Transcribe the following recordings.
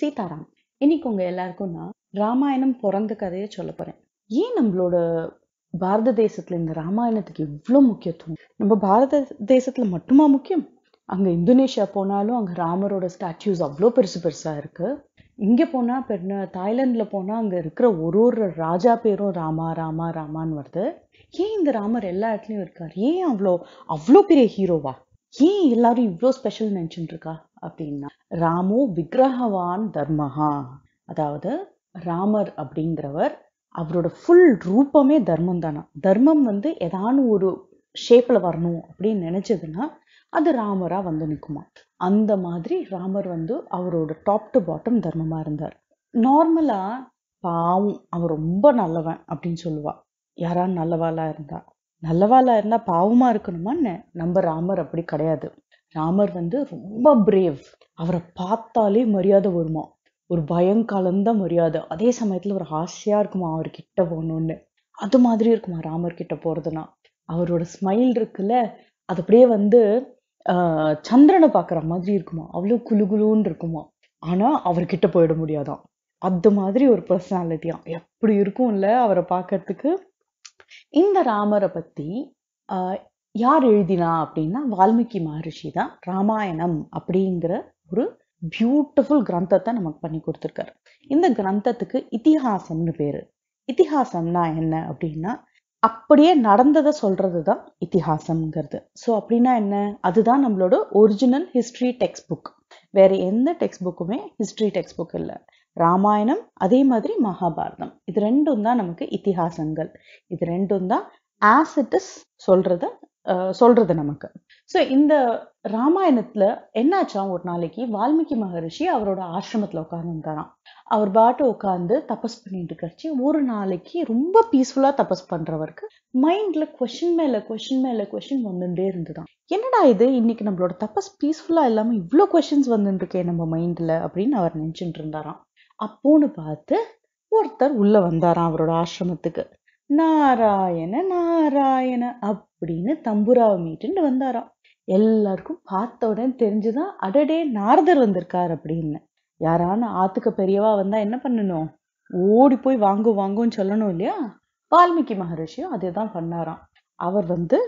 சீதாராம் இன்னைக்கு உங்க எல்லாருக்கும் நான் ராமாயணம் பிறந்த கதையை சொல்ல போறேன். ஏன் நம்மளோட பாரத தேசத்துல இந்த ராமாயணத்துக்கு இவ்வளோ முக்கியத்துவம்? நம்ம பாரத தேசத்துல மட்டுமா முக்கியம்? அங்க இந்தோனேஷியா போனாலும் அங்க ராமரோட ஸ்டாச்சூஸ் அவ்வளோ பெருசு பெருசா இருக்கு. இங்க போனா பெண்ண தாய்லாந்துல போனா அங்க இருக்கிற ஒரு ஒரு ராஜா பேரும் ராமா ராமா ராமான்னு வருது. ஏன் இந்த ராமர் எல்லா இடத்துலயும் இருக்கார்? ஏன் அவ்வளோ அவ்வளோ பெரிய ஹீரோவா ஏன் எல்லாரும் இவ்வளோ ஸ்பெஷல் நினைச்சுட்டு இருக்கா அப்படின்னா ராமோ விக்கிரகவான் தர்மஹா. அதாவது ராமர் அப்படிங்கிறவர் அவரோட ஃபுல் ரூபமே தர்மம் தானா? தர்மம் வந்து ஏதானு ஒரு ஷேப்ல வரணும் அப்படின்னு நினைச்சதுன்னா அது ராமரா வந்து நிற்குமா அந்த மாதிரி ராமர் வந்து அவரோட டாப் டு பாட்டம் தர்மமா இருந்தார். நார்மலா பாவம் அவன் ரொம்ப நல்லவன் அப்படின்னு சொல்லுவா. யாராவது நல்லவாளா இருந்தா. நல்லவாளா இருந்தா பாவமா இருக்கணுமான்னு நம்ம ராமர் அப்படி கிடையாது. ராமர் வந்து ரொம்ப பிரேவ் அவரை பார்த்தாலே மரியாதை வருமா? ஒரு பயம் மரியாதை. அதே சமயத்துல ஒரு ஆசையா இருக்குமா அவர் கிட்ட போகணும்னு? அது மாதிரி இருக்குமா ராமர் கிட்ட போறதுனா அவரோட ஸ்மைல் இருக்குல்ல அது அப்படியே வந்து சந்திரனை பார்க்குற மாதிரி இருக்குமா? அவ்வளோ குலுகுலுன்னு இருக்குமா? ஆனா அவர்கிட்ட போயிட முடியாதான். அது மாதிரி ஒரு பர்சனாலிட்டியா எப்படி இருக்கும்ல அவரை பார்க்கறதுக்கு? இந்த ராமரை பத்தி யார் எழுதினா அப்படின்னா வால்மீகி மகரிஷி தான் ராமாயணம் அப்படிங்கிற ஒரு பியூட்டிஃபுல் கிரந்தத்தை நமக்கு பண்ணி கொடுத்துருக்காரு. இந்த கிரந்தத்துக்கு இத்திஹாசம்னு பேரு. இத்திஹாசம்னா என்ன அப்படின்னா அப்படியே நடந்ததை சொல்றது தான் இத்திஹாசம்ங்கிறது. ஸோ அப்படின்னா என்ன? அதுதான் நம்மளோட ஒரிஜினல் ஹிஸ்டரி டெக்ஸ்ட் புக் வேற எந்த டெக்ஸ்ட் புக்குமே ஹிஸ்டரி டெக்ஸ்ட் புக் இல்லை. ராமாயணம் அதே மாதிரி மகாபாரதம். இது ரெண்டும் தான் நமக்கு இத்திஹாசங்கள். இது ரெண்டும் தான் ஆஸ் இட் இஸ் சொல்றத சொல்றது நமக்கு. ஸோ இந்த ராமாயணத்துல என்னாச்சா ஒரு நாளைக்கு? வால்மீகி மகரிஷி அவரோட ஆசிரமத்துல உட்கார்ந்துருந்தாராம் அவர் பாட்டு உட்காந்து தபஸ் பண்ணிட்டு இருக்கச்சு. ஒரு நாளைக்கு ரொம்ப பீஸ்ஃபுல்லா தபஸ் பண்றவருக்கு மைண்ட்ல கொஷின் மேல கொஷின் மேல கொஷின் வந்துட்டே இருந்துதான் என்னடா இது? இன்னைக்கு நம்மளோட தபஸ் பீஸ்ஃபுல்லா இல்லாம இவ்வளோ கொஷின்ஸ் வந்துட்டு இருக்கே நம்ம மைண்ட்ல அப்படின்னு அவர் நினைச்சுட்டு இருந்தாராம். அப்போன்னு பார்த்து ஒருத்தர் உள்ள வந்தாராம் அவரோட ஆசிரமத்துக்கு. நாராயண நாராயண அப்படின்னு தம்புராவை மீட்டுன்னு வந்தாராம். எல்லாருக்கும் பார்த்த உடனே தெரிஞ்சுதான் அடடே நாரதர் வந்திருக்கார் அப்படின்னு. யாரான ஆத்துக்கு பெரியவா வந்தா என்ன பண்ணணும்? ஓடி போய் வாங்கு வாங்குன்னு சொல்லணும் இல்லையா? வால்மீகி மகரிஷியும் அதே தான் பண்ணாராம். அவர் வந்து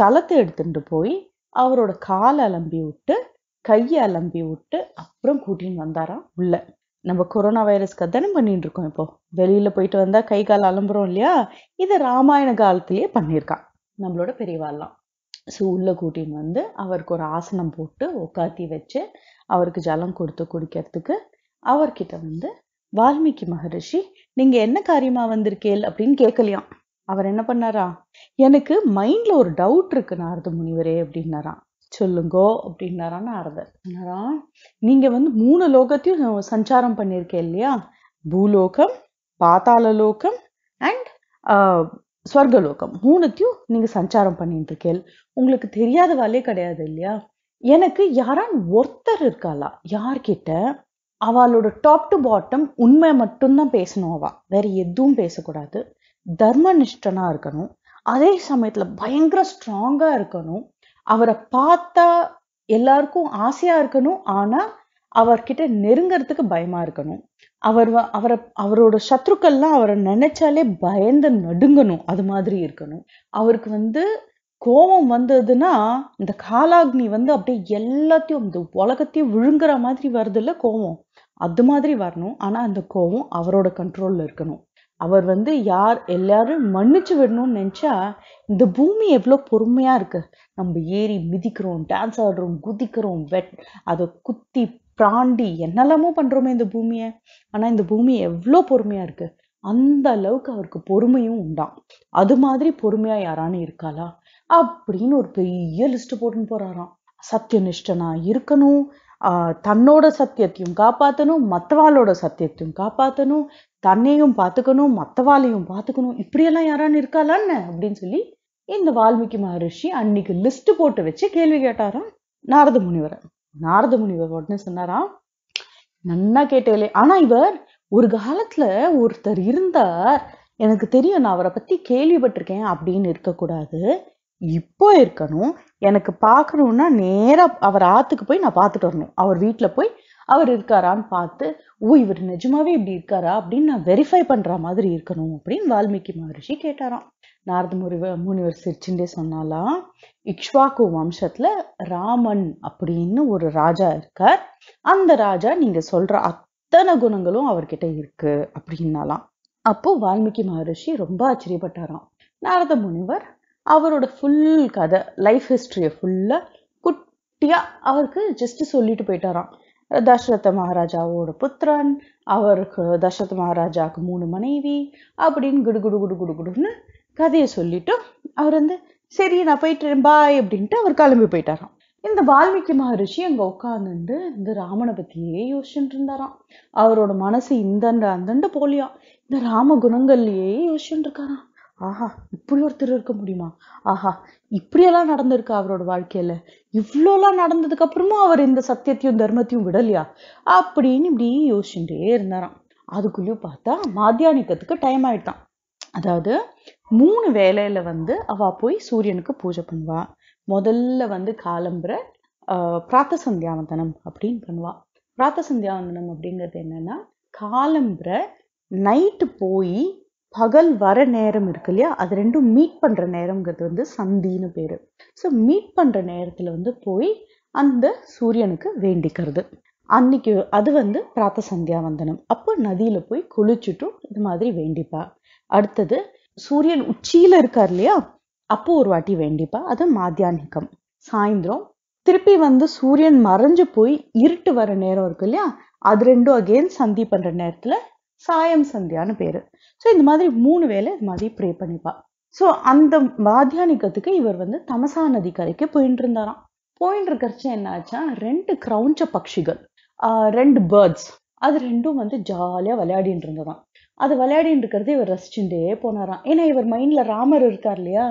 ஜலத்தை எடுத்துட்டு போய் அவரோட காலை அலம்பி விட்டு கையை அலம்பி விட்டு அப்புறம் கூட்டின்னு வந்தாராம் உள்ள. நம்ம கொரோனா வைரஸ்க்கு தானே பண்ணிட்டு இருக்கோம் இப்போ? வெளியில போயிட்டு வந்தா கை கால் அலம்புறோம் இல்லையா? இதை ராமாயண காலத்திலேயே பண்ணியிருக்கான். நம்மளோட பெரியவாள்லாம். ஸோ உள்ள கூட்டின்னு வந்து அவருக்கு ஒரு ஆசனம் போட்டு உட்காத்தி வச்சு அவருக்கு ஜலம் கொடுத்து குடிக்கிறதுக்கு அவர்கிட்ட வந்து வால்மீகி மகரிஷி நீங்க என்ன காரியமா வந்திருக்கேல் அப்படின்னு கேட்கலையாம் அவர் என்ன பண்ணாரா? எனக்கு மைண்ட்ல ஒரு டவுட் இருக்கு நாரத முனிவரே அப்படின்னாராம். சொல்லுங்கோ அப்படின்னாரா நாரதர். சொன்னாரா நீங்க வந்து மூணு லோகத்தையும் சஞ்சாரம் பண்ணியிருக்கேன் இல்லையா? பூலோகம் பாதாள லோகம் அண்ட் ஸ்வர்கலோகம். மூணுத்தையும் நீங்க சஞ்சாரம் பண்ணிட்டு இருக்கேன் உங்களுக்கு தெரியாத வேலையே கிடையாது இல்லையா? எனக்கு யாரான் ஒருத்தர் இருக்காளா? யார்கிட்ட? அவளோட டாப் டு பாட்டம் உண்மை மட்டும்தான் பேசணும் அவா. வேற எதுவும் பேசக்கூடாது. தர்மனிஷ்டனா இருக்கணும். அதே சமயத்துல பயங்கர ஸ்ட்ராங்கா இருக்கணும். அவரை பார்த்தா எல்லாருக்கும் ஆசையா இருக்கணும். ஆனா அவர்கிட்ட நெருங்கிறதுக்கு பயமா இருக்கணும். அவர் வ- அவரை அவரோட சத்ருக்கள்லாம் அவரை நினைச்சாலே பயந்து நடுங்கணும். அது மாதிரி இருக்கணும். அவருக்கு வந்து கோபம் வந்ததுன்னா இந்த காலாக்னி வந்து அப்படியே எல்லாத்தையும் இந்த உலகத்தையும் விழுங்குற மாதிரி வருதுல்ல கோபம். அது மாதிரி வரணும். ஆனா அந்த கோபம் அவரோட கண்ட்ரோல்ல இருக்கணும். அவர் வந்து யார் எல்லாரும் மன்னிச்சு விடணும்னு நினைச்சா இந்த பூமி எவ்வளவு பொறுமையா இருக்கு. நம்ம ஏறி மிதிக்கிறோம் டான்ஸ் ஆடுறோம் குதிக்கிறோம் வெட் அதை குத்தி பிராண்டி என்னெல்லாமோ பண்ணுறோமே இந்த பூமியை. ஆனா இந்த பூமி எவ்வளோ பொறுமையா இருக்கு. அந்த அளவுக்கு அவருக்கு பொறுமையும் உண்டாம். அது மாதிரி பொறுமையா யாரானு இருக்காளா? அப்படின்னு ஒரு பெரிய லிஸ்ட் போட்டுன்னு போறாராம். சத்தியனிஷ்டனா இருக்கணும். ஆஹ் தன்னோட சத்தியத்தையும் காப்பாற்றணும் மத்தவாளோட சத்தியத்தையும் காப்பாற்றணும் தன்னையும் பார்த்துக்கணும் மற்றவாளையும் பார்த்துக்கணும் இப்படியெல்லாம் யாரானு இருக்காளான்னு அப்படின்னு சொல்லி இந்த வால்மீகி மகரிஷி அன்னைக்கு லிஸ்ட் போட்டு வச்சு கேள்வி கேட்டாராம். நாரத முனிவரை. நாரத முனிவர் உடனே சொன்னாராம் நன்னா கேட்டவில்லை ஆனா இவர் ஒரு காலத்துல ஒருத்தர் இருந்தார். எனக்கு தெரியும் நான் அவரை பத்தி கேள்விப்பட்டிருக்கேன் அப்படின்னு இருக்கக்கூடாது. இப்போ இருக்கணும். எனக்கு பார்க்கணும்னா நேரா அவர் ஆத்துக்கு போய் நான் பார்த்துட்டு வரணும். அவர் வீட்டுல போய் அவர் இருக்காரான்னு பார்த்து ஓ இவர் நிஜமாவே இப்படி இருக்காரா? அப்படின்னு நான் வெரிஃபை பண்ற மாதிரி இருக்கணும் அப்படின்னு வால்மீகி மகரிஷி கேட்டாராம். நாரத முனி முனிவர் சிரிச்சுட்டே சொன்னாலாம் இக்ஷ்வாக்கு வம்சத்துல ராமன் அப்படின்னு ஒரு ராஜா இருக்கார். அந்த ராஜா நீங்க சொல்ற அத்தனை குணங்களும் அவர்கிட்ட இருக்கு அப்படின்னாலாம். அப்போ வால்மீகி மகரிஷி ரொம்ப ஆச்சரியப்பட்டாராம். நாரத முனிவர் அவரோட ஃபுல் கதை லைஃப் ஹிஸ்டரிய ஃபுல்லா குட்டியா அவருக்கு ஜஸ்ட் சொல்லிட்டு போயிட்டாராம். தசரத மகாராஜாவோட புத்திரன் அவருக்கு தசரத மகாராஜாவுக்கு மூணு மனைவி அப்படின்னு குடு குடு குடு குடு குடுன்னு கதையை சொல்லிட்டு அவர் வந்து சரி நான் போயிட்டு பாய் அப்படின்ட்டு அவர் கிளம்பி போயிட்டாராம். இந்த வால்மீகி மகரிஷி அங்கே உட்காந்துட்டு இந்த ராமனை பற்றியே யோசிச்சுட்டு இருந்தாராம். அவரோட மனசு இந்தண்டு அந்தண்டு போலியா இந்த ராம குணங்கள்லயே யோசிச்சுட்டு இருக்காராம். ஆஹா இப்படி ஒருத்தர் இருக்க முடியுமா? ஆஹா இப்படியெல்லாம் நடந்திருக்கு அவரோட வாழ்க்கையில? இவ்வளோலாம் நடந்ததுக்கு அப்புறமும் அவர் இந்த சத்தியத்தையும் தர்மத்தையும் விடலையா? அப்படின்னு இப்படி யோசிச்சுட்டே இருந்தாராம். அதுக்குள்ளேயும் பார்த்தா மாத்தியானிக்கத்துக்கு டைம் ஆயிட்டான். அதாவது மூணு வேலையில வந்து அவ போய் சூரியனுக்கு பூஜை பண்ணுவா. முதல்ல வந்து காலம்புற ஆஹ் பிராத்த சந்தியாவந்தனம் அப்படின்னு பண்ணுவா. பிராத்த சந்தியாவந்தனம் அப்படிங்கிறது என்னன்னா காலம்புற நைட்டு போய் பகல் வர நேரம் இருக்கு இல்லையா? அது ரெண்டும் மீட் பண்ற நேரம்ங்கிறது வந்து சந்தின்னு பேரு. ஸோ மீட் பண்ற நேரத்துல வந்து போய் அந்த சூரியனுக்கு வேண்டிக்கிறது. அன்னைக்கு அது வந்து பிராத்த சந்தியா வந்தனம். அப்போ நதியில போய் குளிச்சுட்டும் இது மாதிரி வேண்டிப்பா. அடுத்தது சூரியன் உச்சியில இருக்கார் இல்லையா? அப்போ ஒரு வாட்டி வேண்டிப்பா. அது மாத்தியானிக்கம் சாயந்தரம் திருப்பி வந்து சூரியன் மறைஞ்சு போய் இருட்டு வர நேரம் இருக்கு இல்லையா? அது ரெண்டும் அகெயின் சந்தி பண்ற நேரத்துல சாயம் சந்தியான்னு பேரு. ஸோ இந்த மாதிரி மூணு வேளை இது மாதிரி ப்ரே பண்ணிப்பா. ஸோ அந்த மாத்தியானிக்கத்துக்கு இவர் வந்து தமசா நதி கரைக்கு போயிட்டு இருந்தாராம் போயின்னு இருக்கிறச்சு என்னாச்சா ரெண்டு கிரௌஞ்ச பட்சிகள் ரெண்டு பேர்ட்ஸ் அது ரெண்டும் வந்து ஜாலியாக விளையாடிட்டு இருந்ததாம் அது விளையாடின்னு இருக்கிறது இவர் ரசிச்சுட்டே போனாராம். ஏன்னா இவர் மைண்ட்ல ராமர் இருக்கார் இல்லையா?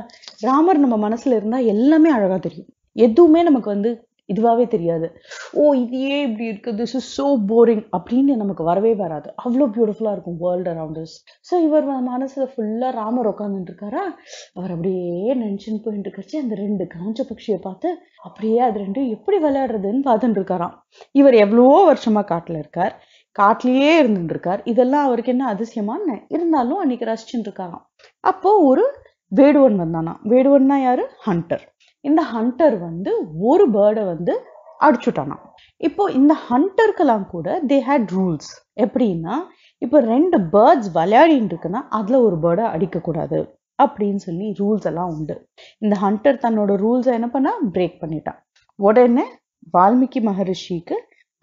ராமர் நம்ம மனசுல இருந்தா எல்லாமே அழகா தெரியும். எதுவுமே நமக்கு வந்து இதுவாகவே தெரியாது. ஓ இது ஏன் இப்படி இருக்குது? திஸ் இஸ் ஸோ போரிங் அப்படின்னு நமக்கு வரவே வராது. அவ்வளோ பியூட்டிஃபுல்லாக இருக்கும் வேர்ல்டு அரவுண்டர்ஸ் ஸோ இவர் மனசில் ஃபுல்லாக ராமர் உட்காந்துட்டு இருக்காரா அவர் அப்படியே நினச்சின்னு போயிட்டு இருக்கச்சு அந்த ரெண்டு காஞ்ச பட்சியை பார்த்து அப்படியே அது ரெண்டும் எப்படி விளையாடுறதுன்னு பார்த்துட்டு இருக்காராம் இவர் எவ்வளவோ வருஷமா காட்டில் இருக்கார். காட்டிலேயே இருந்துட்டு இருக்கார் இதெல்லாம் அவருக்கு என்ன அதிசயமான்னு இருந்தாலும் அன்னைக்கு ரசிச்சுட்டு இருக்காராம் அப்போ ஒரு வேடுவன் வந்தானா வேடுவன்னா யாரு? ஹண்டர் இந்த ஹண்டர் வந்து ஒரு பேர்டை வந்து அடிச்சுட்டானா. இப்போ இந்த ஹண்டருக்கெல்லாம் கூட தே ஹேட் ரூல்ஸ் எப்படின்னா இப்போ ரெண்டு பேர்ட்ஸ் விளையாடிட்டு இருக்குன்னா அதில் ஒரு பேர்டை அடிக்கக்கூடாது அப்படின்னு சொல்லி ரூல்ஸ் எல்லாம் உண்டு. இந்த ஹண்டர் தன்னோட ரூல்ஸை என்ன பண்ணா பிரேக் பண்ணிட்டான். உடனே வால்மீகி மகரிஷிக்கு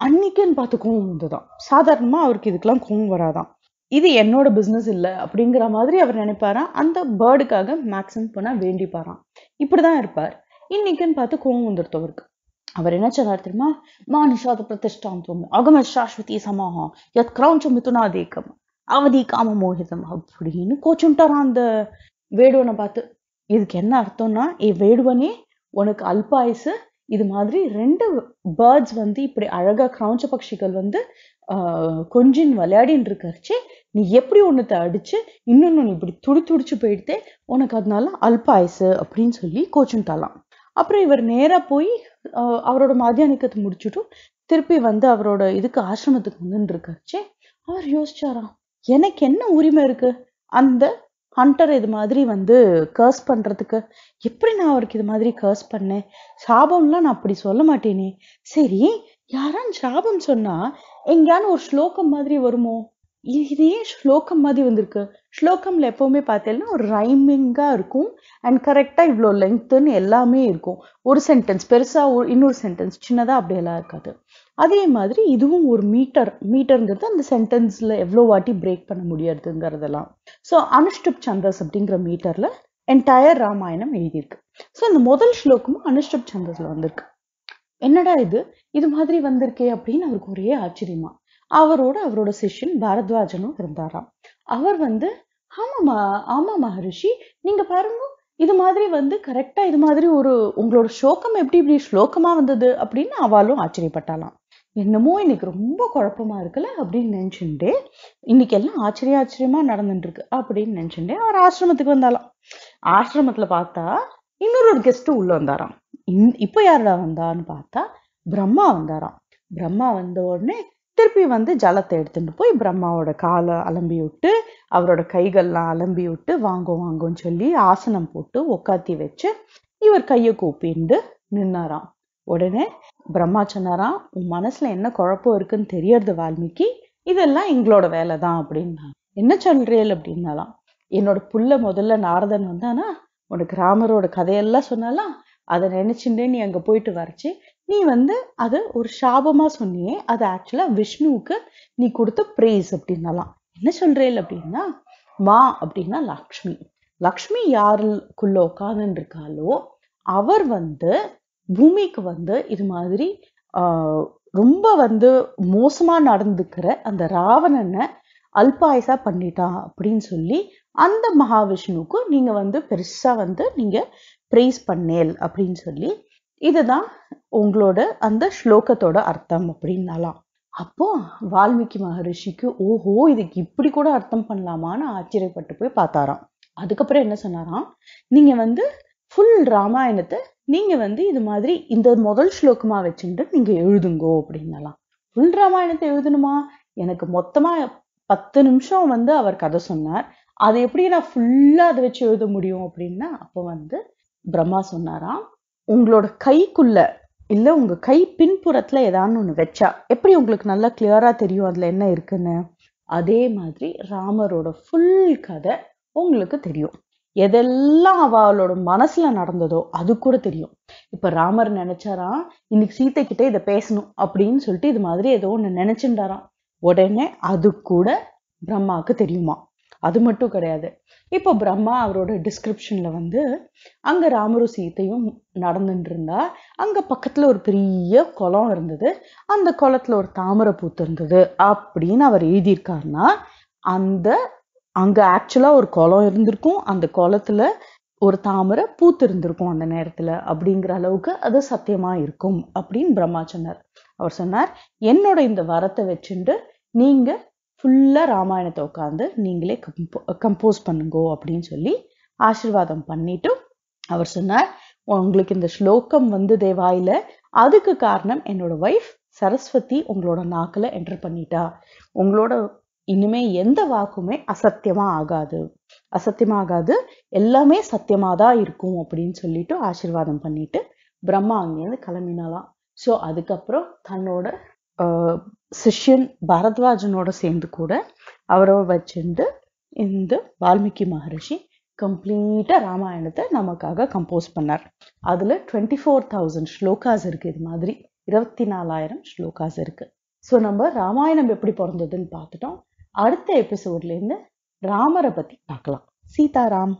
அன்னைக்குன்னு பார்த்து கோவம் வந்துதான் சாதாரணமாக அவருக்கு இதுக்கெல்லாம் கோவம் வராதான். இது என்னோட பிஸ்னஸ் இல்லை அப்படிங்கிற மாதிரி அவர் நினைப்பாராம். அந்த பேர்டுக்காக மேக்ஸிமம் போனா வேண்டிப்பாராம். இப்படிதான் இருப்பார். இன்னைக்குன்னு பார்த்து கோவம் வந்துடுத்து அவருக்கு. அவர் என்ன சொன்னார் தெரியுமா? மானிஷாத பிரதிஷ்டாந்தம். அகம சாஸ்வதி சமாஹா யத் கிரௌஞ்ச மிதுனாதேக்கம். அவதி காம மோகிதம். அப்படின்னு கோச்சுட்டாராம் அந்த வேடுவனை பார்த்து. இதுக்கு என்ன அர்த்தம்னா ஏ வேடுவனே உனக்கு அல்பாயுசு. இது மாதிரி ரெண்டு பேர்ட்ஸ் வந்து இப்படி அழகா கிரௌஞ்ச பட்சிகள் வந்து ஆஹ், கொஞ்சின் விளையாடின்னு இருக்கறச்சே நீ எப்படி ஒண்ணுத்த அடிச்சு இன்னொன்னு இப்படி துடி துடிச்சு போயிடுத்தே உனக்கு அதனால அல்பாயுசு அப்படின்னு சொல்லி கோச்சுட்டாலாம். அப்புறம் இவர் நேராக போய் அவரோட மதியானிக்கத்தை முடிச்சுட்டும் திருப்பி வந்து அவரோட இதுக்கு ஆசிரமத்துக்கு வந்துட்டு இருக்கறச்சே அவர் யோசிச்சாரா எனக்கு என்ன உரிமை இருக்கு? அந்த ஹண்டர் இது மாதிரி வந்து கர்ஸ் பண்றதுக்கு. எப்படி நான் அவருக்கு இது மாதிரி கர்ஸ் பண்ணேன்? சாபம்லாம் நான் அப்படி சொல்ல மாட்டேனே. சரி யாரான் சாபம் சொன்னா எங்கேயான ஒரு ஸ்லோகம் மாதிரி வருமோ? இது ஏன் ஸ்லோகம் மாதிரி வந்திருக்கு. ஸ்லோகமில் எப்போவுமே பார்த்தீங்கன்னா ஒரு ரைமிங்காக இருக்கும். அண்ட் கரெக்டாக இவ்வளோ லென்த்துன்னு எல்லாமே இருக்கும். ஒரு சென்டென்ஸ் பெருசாக ஒரு இன்னொரு சென்டென்ஸ் சின்னதாக அப்படியெல்லாம் இருக்காது. அதே மாதிரி இதுவும் ஒரு மீட்டர் மீட்டர்ங்கிறது அந்த சென்டென்ஸில் எவ்வளோ வாட்டி பிரேக் பண்ண முடியாதுங்கிறதெல்லாம். ஸோ அனுஷ்டுப் சந்தஸ் அப்படிங்கிற மீட்டரில் என்டையர் ராமாயணம் எழுதியிருக்கு. ஸோ இந்த முதல் ஸ்லோகமும் அனுஷ்டுப் சந்திரஸில் வந்திருக்கு. என்னடா இது? இது மாதிரி வந்திருக்கே அப்படின்னு அவருக்கு ஒரே ஆச்சரியமா. அவரோட அவரோட சிஷ்யன் பாரத்வாஜனும் இருந்தாராம். அவர் வந்து ஆமாமா ஆமா மகரிஷி நீங்க பாருங்க இது மாதிரி வந்து கரெக்டா இது மாதிரி ஒரு உங்களோட ஸ்லோகம் எப்படி இப்படி ஸ்லோகமா வந்தது? அப்படின்னு அவளும் ஆச்சரியப்பட்டாலாம் என்னமோ இன்னைக்கு ரொம்ப குழப்பமா இருக்குல்ல? அப்படின்னு நினைச்சுட்டே இன்னைக்கு எல்லாம் ஆச்சரிய ஆச்சரியமா நடந்துட்டு இருக்கு அப்படின்னு நினைச்சுட்டே அவர் ஆசிரமத்துக்கு வந்தாலாம் ஆசிரமத்துல பார்த்தா இன்னொரு ஒரு கெஸ்ட் உள்ள வந்தாராம். இந்- இப்ப யாருடா வந்தான்னு பார்த்தா பிரம்மா வந்தாராம். பிரம்மா வந்த உடனே திருப்பி வந்து ஜலத்தை எடுத்துட்டு போய் பிரம்மாவோட காலை அலம்பி விட்டு அவரோட கைகள்லாம் அலம்பி விட்டு வாங்கும் வாங்கும்னு சொல்லி ஆசனம் போட்டு உக்காத்தி வச்சு இவர் கையை கூப்பிண்டு நின்னாராம். உடனே பிரம்மா சொன்னாராம் உன் மனசுல என்ன குழப்பம் இருக்குன்னு தெரியறது வால்மீகி இதெல்லாம் எங்களோட வேலை தான் அப்படின்னா என்ன சொல்றீள்? அப்படின்னாலாம் என்னோட புள்ள முதல்ல நாரதன் வந்தானா? உனக்கு ராமரோட கதையெல்லாம் சொன்னாலாம் அதை நினைச்சுட்டே நீ அங்க போயிட்டு வரைச்சு. நீ வந்து அது ஒரு சாபமா சொன்னியே அது ஆக்சுவலா விஷ்ணுவுக்கு நீ கொடுத்த பிரேஸ் அப்படின்னலாம். என்ன சொல்றேல் அப்படின்னா மா அப்படின்னா லக்ஷ்மி. லக்ஷ்மி யாருக்குள்ள உட்காந்துட்டு இருக்காளோ அவர் வந்து பூமிக்கு வந்து இது மாதிரி ரொம்ப வந்து மோசமா நடந்துக்கிற அந்த ராவணனை அல்பாயசா பண்ணிட்டான் அப்படின்னு சொல்லி அந்த மகாவிஷ்ணுவுக்கு நீங்க வந்து பெருசா வந்து நீங்க ப்ரைஸ் பண்ணேல் அப்படின்னு சொல்லி இதுதான் உங்களோட அந்த ஸ்லோகத்தோட அர்த்தம் அப்படின்னாலாம். அப்போ வால்மீகி மகரிஷிக்கு ஓஹோ இதுக்கு இப்படி கூட அர்த்தம் பண்ணலாமான்னு ஆச்சரியப்பட்டு போய் பார்த்தாராம். அதுக்கப்புறம் என்ன சொன்னாராம்? நீங்க வந்து ஃபுல் ராமாயணத்தை நீங்க வந்து இது மாதிரி இந்த முதல் ஸ்லோகமா வச்சுட்டு நீங்க எழுதுங்கோ அப்படின்னலாம். ஃபுல் ராமாயணத்தை எழுதணுமா? எனக்கு மொத்தமா பத்து நிமிஷம் வந்து அவர் கதை சொன்னார். அதை எப்படி நான் ஃபுல்லா அதை வச்சு எழுத முடியும் அப்படின்னா அப்போ வந்து பிரம்மா சொன்னாராம் உங்களோட கைக்குள்ள இல்லை உங்க கை பின்புறத்துல ஏதான்னு ஒன்று வச்சா எப்படி உங்களுக்கு நல்லா கிளியரா தெரியும் அதுல என்ன இருக்குன்னு? அதே மாதிரி ராமரோட ஃபுல் கதை உங்களுக்கு தெரியும். எதெல்லாம் அவளோட மனசுல நடந்ததோ அது கூட தெரியும். இப்ப ராமர் நினைச்சாராம் இன்னைக்கு சீத்தை கிட்ட இதை பேசணும் அப்படின்னு சொல்லிட்டு இது மாதிரி ஏதோ ஒன்று நினைச்சுட்டாராம் உடனே அது கூட பிரம்மாவுக்கு தெரியுமா? அது மட்டும் கிடையாது. இப்போ பிரம்மா அவரோட டிஸ்கிரிப்ஷன்ல வந்து அங்க ராமரும் சீத்தையும் நடந்துட்டு இருந்தா அங்க பக்கத்துல ஒரு பெரிய குளம் இருந்தது. அந்த குளத்துல ஒரு தாமரை பூத்து இருந்தது அப்படின்னு அவர் எழுதியிருக்காருன்னா அந்த அங்க ஆக்சுவலா ஒரு குளம் இருந்திருக்கும். அந்த குளத்துல ஒரு தாமரை பூத்து இருந்திருக்கும் அந்த நேரத்துல அப்படிங்கிற அளவுக்கு அது சத்தியமா இருக்கும் அப்படின்னு பிரம்மா சொன்னார். அவர் சொன்னார் என்னோட இந்த வரத்தை வச்சுண்டு நீங்க ஃபுல்லாக ராமாயணத்தை உட்காந்து நீங்களே கம்போ கம்போஸ் பண்ணுங்கோ அப்படின்னு சொல்லி ஆசிர்வாதம் பண்ணிட்டு அவர் சொன்னார் உங்களுக்கு இந்த ஸ்லோகம் வந்து தேவாயில அதுக்கு காரணம் என்னோட ஒய்ஃப் சரஸ்வதி உங்களோட நாக்கில் என்டர் பண்ணிட்டா. உங்களோட இனிமே எந்த வாக்குமே அசத்தியமா ஆகாது. அசத்தியமாகாது எல்லாமே சத்தியமாக தான் இருக்கும் அப்படின்னு சொல்லிட்டு ஆசிர்வாதம் பண்ணிட்டு பிரம்மா அங்கேருந்து கிளம்பினாலாம் ஸோ அதுக்கப்புறம் தன்னோட சிஷ்யன் பரத்வாஜனோட சேர்ந்து கூட அவரை வச்சுட்டு இந்த வால்மீகி மகரிஷி கம்ப்ளீட்டாக ராமாயணத்தை நமக்காக கம்போஸ் பண்ணார். அதில் டுவெண்ட்டி ஃபோர் தௌசண்ட் ஸ்லோகாஸ் இருக்குது இது மாதிரி இருபத்தி நாலாயிரம் ஸ்லோகாஸ் இருக்குது ஸோ நம்ம ராமாயணம் எப்படி பிறந்ததுன்னு பார்த்துட்டோம். அடுத்த எபிசோட்லேருந்து ராமரை பற்றி பார்க்கலாம். சீதாராம்.